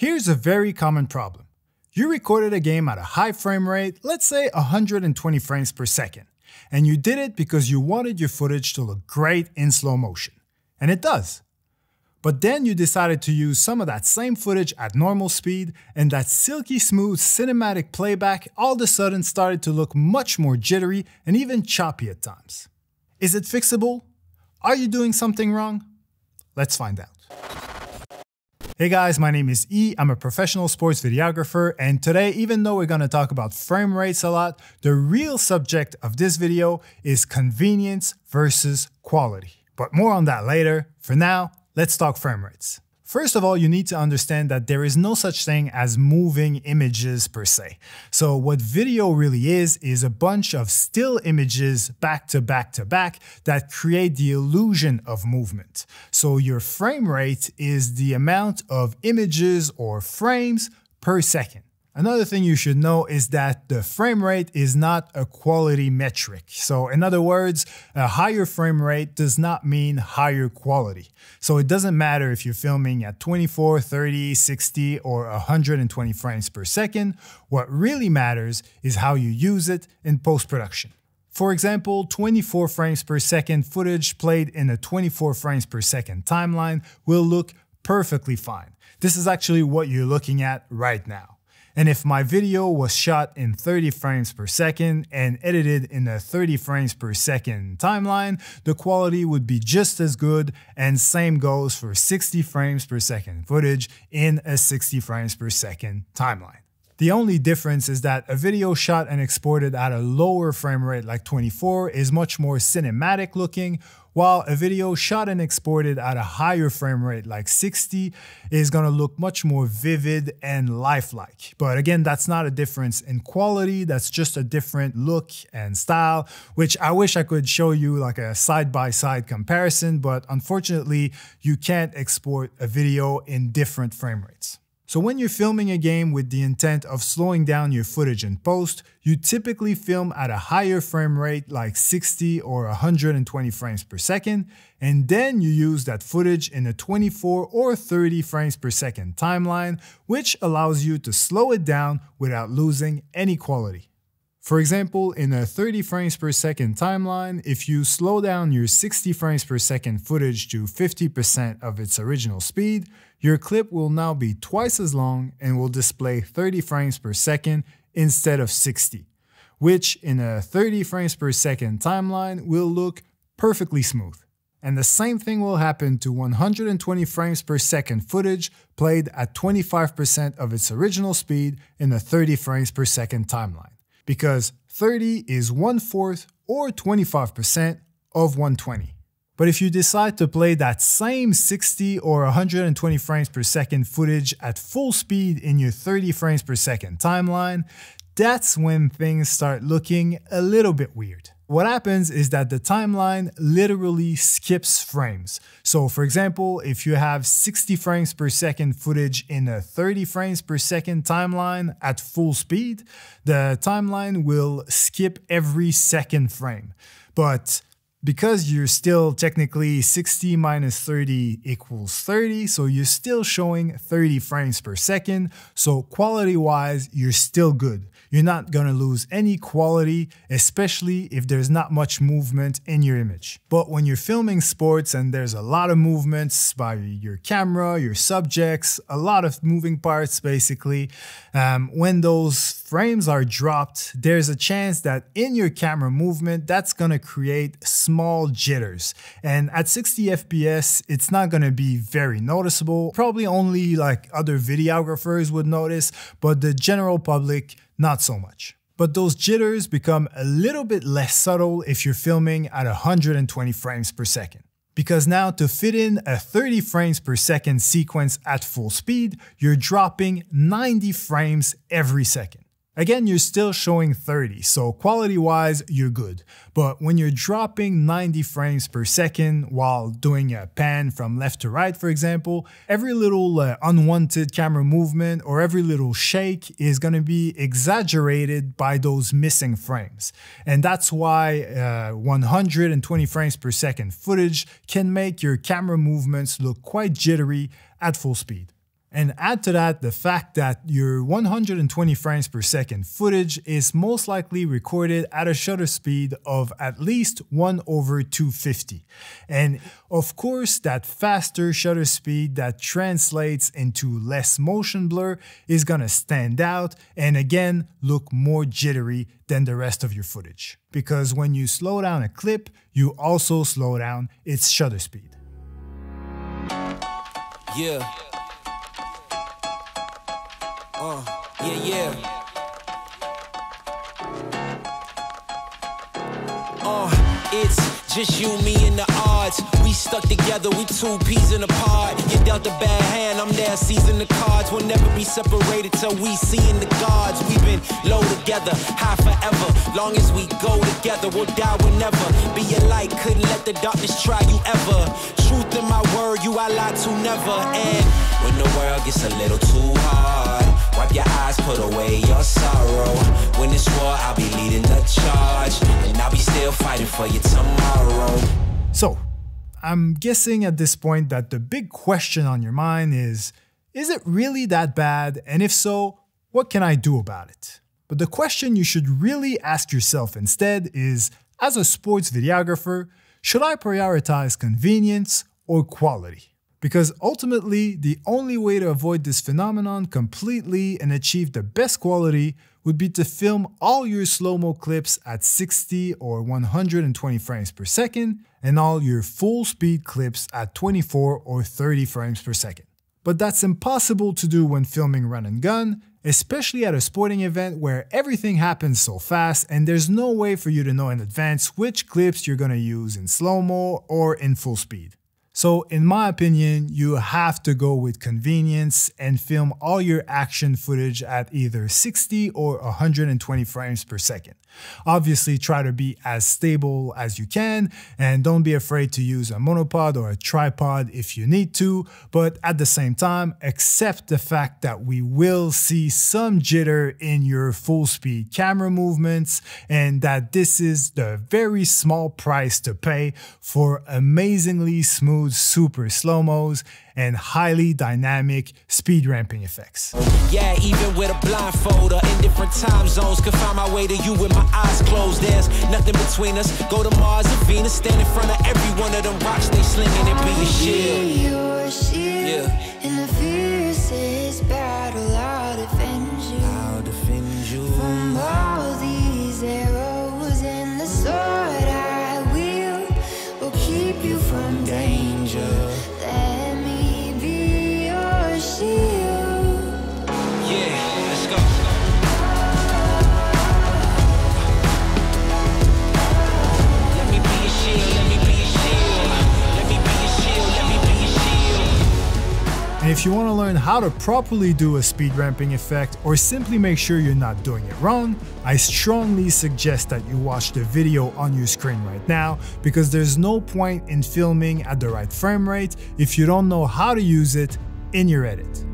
Here's a very common problem. You recorded a game at a high frame rate, let's say 120 frames per second, and you did it because you wanted your footage to look great in slow motion. And it does. But then you decided to use some of that same footage at normal speed, and that silky smooth cinematic playback all of a sudden started to look much more jittery and even choppy at times. Is it fixable? Are you doing something wrong? Let's find out. Hey guys, my name is E. I'm a professional sports videographer, and today, even though we're going to talk about frame rates a lot, the real subject of this video is convenience versus quality. But more on that later. For now, let's talk frame rates. First of all, you need to understand that there is no such thing as moving images per se. So what video really is, is a bunch of still images back to back to back that create the illusion of movement. So your frame rate is the amount of images or frames per second. Another thing you should know is that the frame rate is not a quality metric. So in other words, a higher frame rate does not mean higher quality. So it doesn't matter if you're filming at 24, 30, 60, or 120 frames per second. What really matters is how you use it in post-production. For example, 24 frames per second footage played in a 24 frames per second timeline will look perfectly fine. This is actually what you're looking at right now. And if my video was shot in 30 frames per second and edited in a 30 frames per second timeline, the quality would be just as good and same goes for 60 frames per second footage in a 60 frames per second timeline. The only difference is that a video shot and exported at a lower frame rate like 24 is much more cinematic looking, while a video shot and exported at a higher frame rate like 60 is gonna look much more vivid and lifelike. But again, that's not a difference in quality, that's just a different look and style, which I wish I could show you like a side-by-side -side comparison, but unfortunately, you can't export a video in different frame rates. So when you're filming a game with the intent of slowing down your footage in post, you typically film at a higher frame rate like 60 or 120 frames per second, and then you use that footage in a 24 or 30 frames per second timeline, which allows you to slow it down without losing any quality. For example, in a 30 frames per second timeline, if you slow down your 60 frames per second footage to 50% of its original speed, your clip will now be twice as long and will display 30 frames per second instead of 60, which in a 30 frames per second timeline will look perfectly smooth. And the same thing will happen to 120 frames per second footage played at 25% of its original speed in a 30 frames per second timeline because 30 is one fourth or 25% of 120. But if you decide to play that same 60 or 120 frames per second footage at full speed in your 30 frames per second timeline, that's when things start looking a little bit weird. What happens is that the timeline literally skips frames. So for example, if you have 60 frames per second footage in a 30 frames per second timeline at full speed, the timeline will skip every second frame. But because you're still technically 60 minus 30 equals 30, so you're still showing 30 frames per second. So quality wise, you're still good you're not gonna lose any quality, especially if there's not much movement in your image. But when you're filming sports and there's a lot of movements by your camera, your subjects, a lot of moving parts basically, um, when those frames are dropped, there's a chance that in your camera movement, that's gonna create small jitters. And at 60 FPS, it's not gonna be very noticeable. Probably only like other videographers would notice, but the general public not so much. But those jitters become a little bit less subtle if you're filming at 120 frames per second. Because now to fit in a 30 frames per second sequence at full speed, you're dropping 90 frames every second. Again, you're still showing 30, so quality-wise, you're good. But when you're dropping 90 frames per second while doing a pan from left to right, for example, every little uh, unwanted camera movement or every little shake is going to be exaggerated by those missing frames. And that's why uh, 120 frames per second footage can make your camera movements look quite jittery at full speed. And add to that the fact that your 120 frames per second footage is most likely recorded at a shutter speed of at least 1 over 250. And of course, that faster shutter speed that translates into less motion blur is gonna stand out and again look more jittery than the rest of your footage. Because when you slow down a clip, you also slow down its shutter speed. Yeah. Uh, yeah, yeah. Uh, it's just you, me, and the odds. We stuck together, we two peas in a pod. You dealt a bad hand, I'm there seizing the cards. We'll never be separated till we see in the gods. We've been low together, high forever. Long as we go together, we'll die whenever. Be a light, couldn't let the darkness try you ever. Truth in my word, you I lie to never. And when the world gets a little too hard. Wipe your eyes, put away your sorrow. When war, I'll be leading the charge. And I'll be still fighting for you tomorrow. So, I'm guessing at this point that the big question on your mind is Is it really that bad? And if so, what can I do about it? But the question you should really ask yourself instead is As a sports videographer, should I prioritize convenience or quality? Because ultimately, the only way to avoid this phenomenon completely and achieve the best quality would be to film all your slow-mo clips at 60 or 120 frames per second and all your full speed clips at 24 or 30 frames per second. But that's impossible to do when filming run and gun, especially at a sporting event where everything happens so fast and there's no way for you to know in advance which clips you're gonna use in slow-mo or in full speed. So, in my opinion, you have to go with convenience and film all your action footage at either 60 or 120 frames per second. Obviously, try to be as stable as you can and don't be afraid to use a monopod or a tripod if you need to, but at the same time, accept the fact that we will see some jitter in your full speed camera movements and that this is the very small price to pay for amazingly smooth super slow-mos and highly dynamic speed ramping effects. Yeah, even with a blindfold or in different time zones, could find my way to you with my eyes closed. There's nothing between us. Go to Mars or Venus, stand in front of every one of them rocks they slinging and be a shield. Your shield Yeah. If you want to learn how to properly do a speed ramping effect or simply make sure you're not doing it wrong, I strongly suggest that you watch the video on your screen right now because there's no point in filming at the right frame rate if you don't know how to use it in your edit.